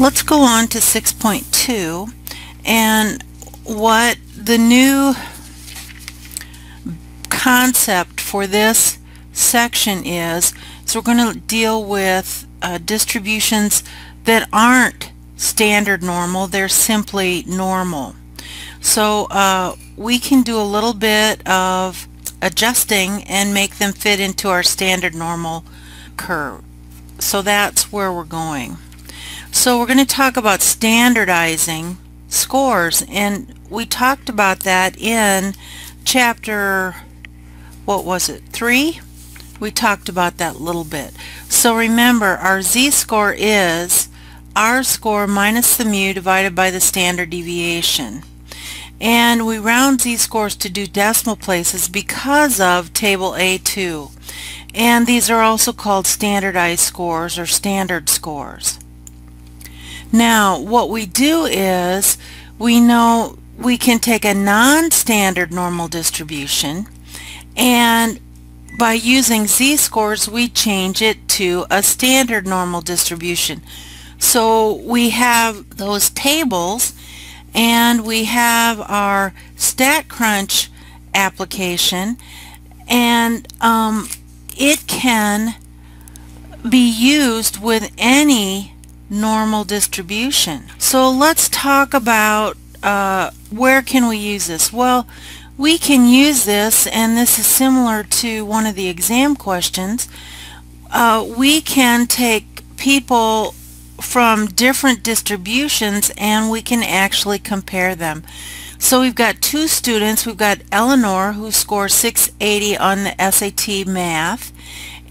Let's go on to 6.2 and what the new concept for this section is, so we're going to deal with uh, distributions that aren't standard normal, they're simply normal. So uh, we can do a little bit of adjusting and make them fit into our standard normal curve. So that's where we're going. So we're going to talk about standardizing scores and we talked about that in chapter what was it three? We talked about that a little bit. So remember our z-score is r score minus the mu divided by the standard deviation. And we round z-scores to do decimal places because of table A2 and these are also called standardized scores or standard scores now what we do is we know we can take a non-standard normal distribution and by using z-scores we change it to a standard normal distribution. So we have those tables and we have our StatCrunch application and um, it can be used with any normal distribution. So let's talk about uh, where can we use this? Well, we can use this, and this is similar to one of the exam questions. Uh, we can take people from different distributions and we can actually compare them. So we've got two students. We've got Eleanor who scores 680 on the SAT Math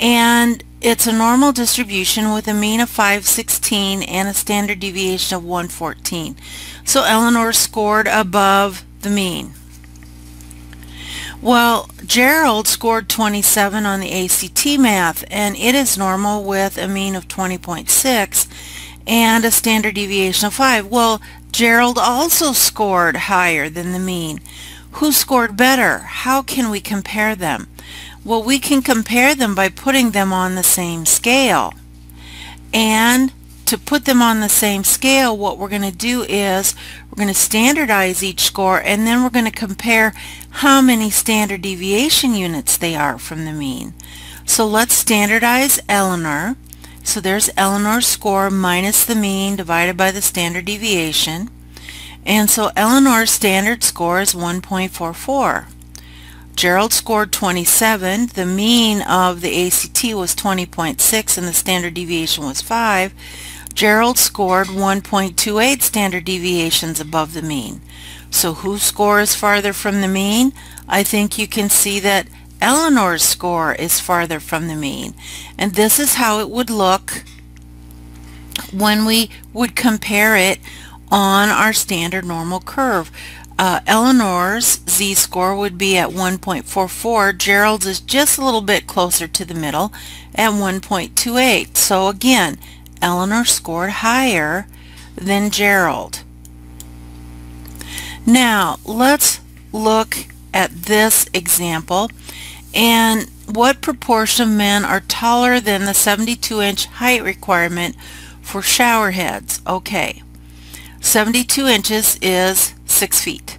and it's a normal distribution with a mean of 516 and a standard deviation of 114. So Eleanor scored above the mean. Well, Gerald scored 27 on the ACT math and it is normal with a mean of 20.6 and a standard deviation of 5. Well, Gerald also scored higher than the mean. Who scored better? How can we compare them? Well, we can compare them by putting them on the same scale. And to put them on the same scale, what we're going to do is we're going to standardize each score and then we're going to compare how many standard deviation units they are from the mean. So let's standardize Eleanor. So there's Eleanor's score minus the mean divided by the standard deviation. And so Eleanor's standard score is 1.44. Gerald scored 27. The mean of the ACT was 20.6 and the standard deviation was 5. Gerald scored 1.28 standard deviations above the mean. So whose score is farther from the mean? I think you can see that Eleanor's score is farther from the mean. And this is how it would look when we would compare it on our standard normal curve uh, Eleanor's z-score would be at 1.44. Gerald's is just a little bit closer to the middle at 1.28. So again, Eleanor scored higher than Gerald. Now let's look at this example and what proportion of men are taller than the 72 inch height requirement for shower heads? Okay, 72 inches is 6 feet.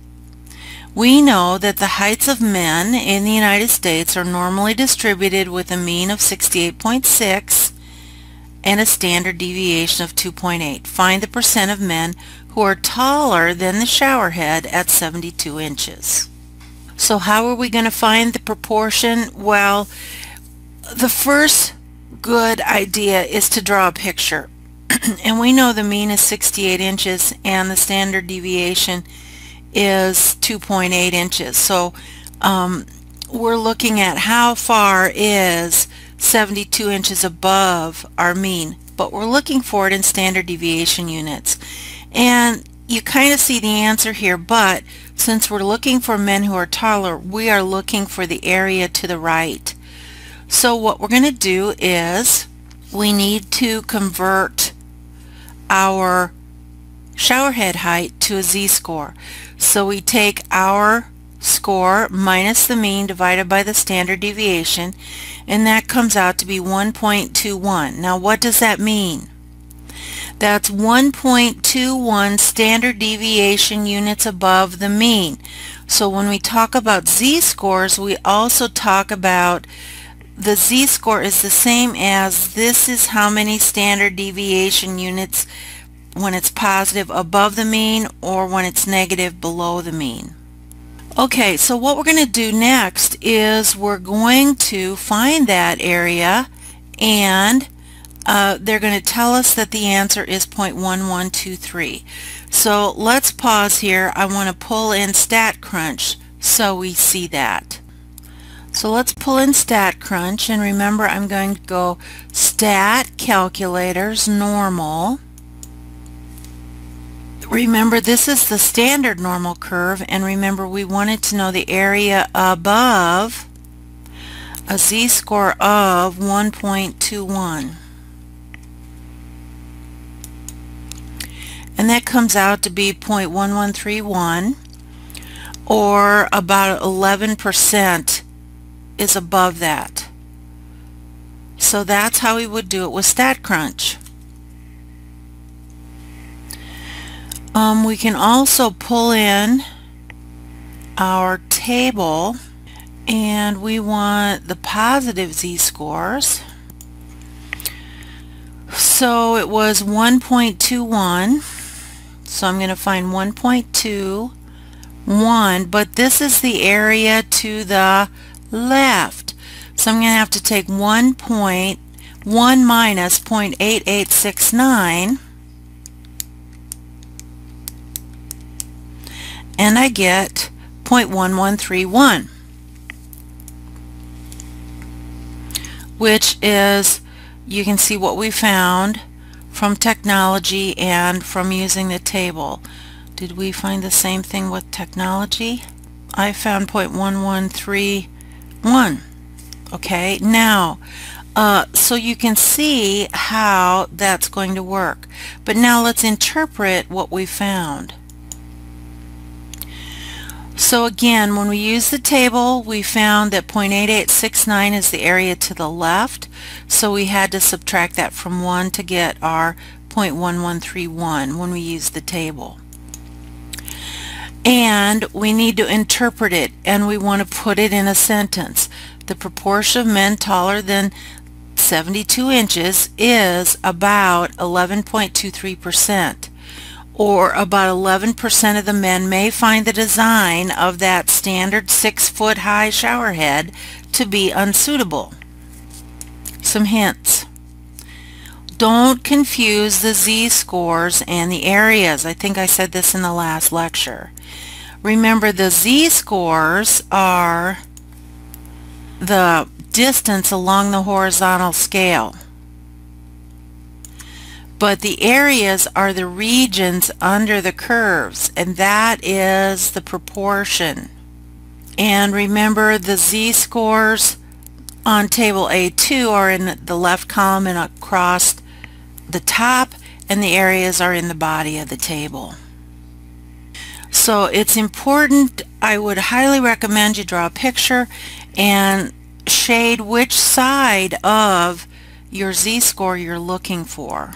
We know that the heights of men in the United States are normally distributed with a mean of 68.6 and a standard deviation of 2.8. Find the percent of men who are taller than the shower head at 72 inches. So how are we going to find the proportion? Well, the first good idea is to draw a picture. and we know the mean is 68 inches and the standard deviation is 2.8 inches. So um, we're looking at how far is 72 inches above our mean, but we're looking for it in standard deviation units. And you kind of see the answer here, but since we're looking for men who are taller, we are looking for the area to the right. So what we're going to do is we need to convert our shower head height to a z-score. So we take our score minus the mean divided by the standard deviation and that comes out to be 1.21. Now what does that mean? That's 1.21 standard deviation units above the mean. So when we talk about z-scores, we also talk about the z-score is the same as this is how many standard deviation units when it's positive above the mean or when it's negative below the mean. Okay, so what we're going to do next is we're going to find that area and uh, they're going to tell us that the answer is 0.1123. So let's pause here. I want to pull in StatCrunch so we see that. So let's pull in StatCrunch and remember I'm going to go Stat Calculators Normal. Remember this is the standard normal curve and remember we wanted to know the area above a z-score of 1.21. and that comes out to be 0.1131 or about 11% is above that. So that's how we would do it with StatCrunch. Um, we can also pull in our table and we want the positive z-scores. So it was 1.21 so I'm going to find 1.21, but this is the area to the left. So I'm going to have to take 1.1 minus 0.8869 and I get 0.1131 which is you can see what we found from technology and from using the table. Did we find the same thing with technology? I found 0.1131. Okay, now, uh, so you can see how that's going to work. But now let's interpret what we found. So again, when we use the table, we found that 0.8869 is the area to the left. So we had to subtract that from 1 to get our 0.1131 when we use the table. And we need to interpret it and we want to put it in a sentence. The proportion of men taller than 72 inches is about 11.23% or about 11% of the men may find the design of that standard six foot high shower head to be unsuitable. Some hints. Don't confuse the z-scores and the areas. I think I said this in the last lecture. Remember the z-scores are the distance along the horizontal scale. But the areas are the regions under the curves and that is the proportion. And remember the z-scores on table A2 are in the left column and across the top and the areas are in the body of the table so it's important I would highly recommend you draw a picture and shade which side of your z-score you're looking for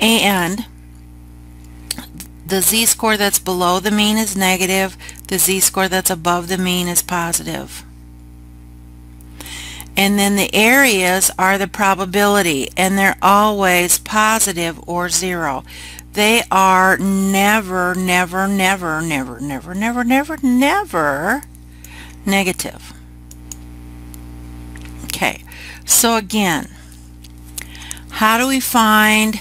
and the z-score that's below the mean is negative, the z-score that's above the mean is positive. And then the areas are the probability, and they're always positive or zero. They are never, never, never, never, never, never, never, never negative. Okay, so again, how do we find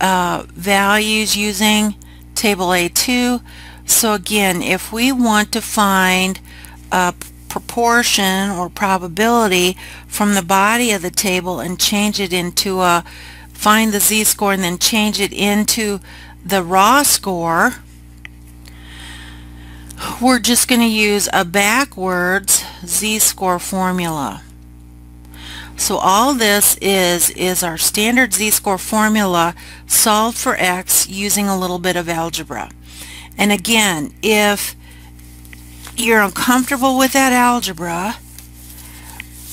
uh, values using table A2. So again, if we want to find a proportion or probability from the body of the table and change it into a find the z-score and then change it into the raw score we're just going to use a backwards z-score formula so all this is, is our standard z-score formula solved for x using a little bit of algebra. And again, if you're uncomfortable with that algebra,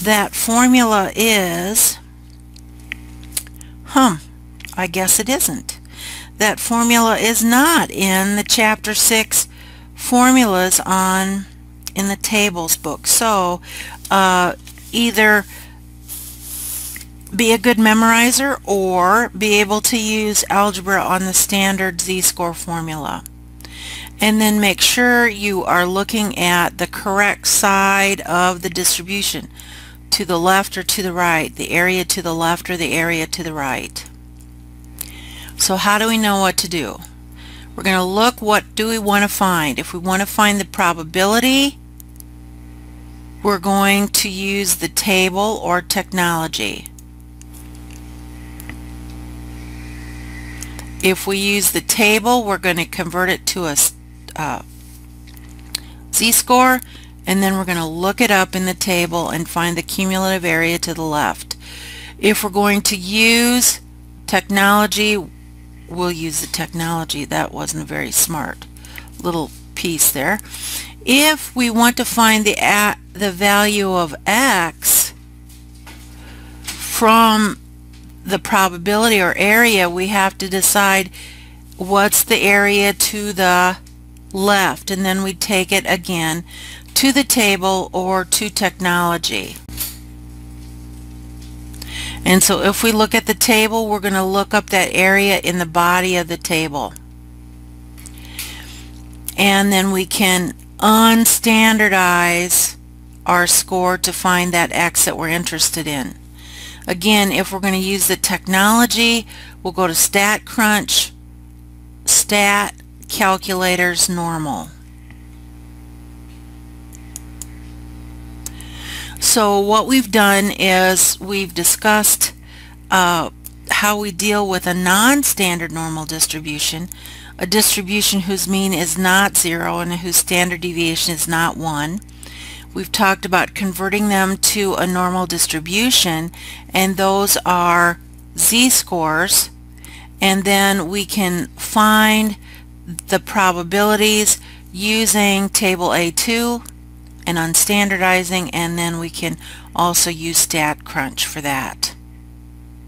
that formula is Hum, I guess it isn't. That formula is not in the Chapter 6 formulas on in the tables book. So uh, either be a good memorizer or be able to use algebra on the standard z-score formula. And then make sure you are looking at the correct side of the distribution to the left or to the right, the area to the left or the area to the right. So how do we know what to do? We're going to look what do we want to find. If we want to find the probability, we're going to use the table or technology. If we use the table, we're going to convert it to a uh, z-score and then we're going to look it up in the table and find the cumulative area to the left. If we're going to use technology, we'll use the technology. That wasn't a very smart little piece there. If we want to find the, the value of x from the probability or area, we have to decide what's the area to the left and then we take it again to the table or to technology. And so if we look at the table, we're going to look up that area in the body of the table. And then we can unstandardize our score to find that X that we're interested in. Again, if we're going to use the technology, we'll go to StatCrunch, Stat, Calculators, Normal. So what we've done is we've discussed uh, how we deal with a non-standard normal distribution, a distribution whose mean is not zero and whose standard deviation is not one. We've talked about converting them to a normal distribution and those are z-scores and then we can find the probabilities using table A2 and unstandardizing and then we can also use StatCrunch for that.